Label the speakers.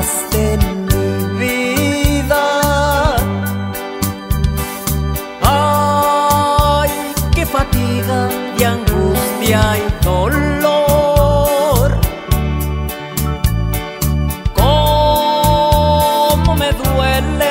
Speaker 1: dejaste mi vida. Ay, qué fatiga y angustia y dolor. Cómo me duele.